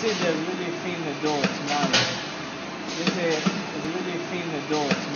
This is a really thin door tonight. This is a really thin door.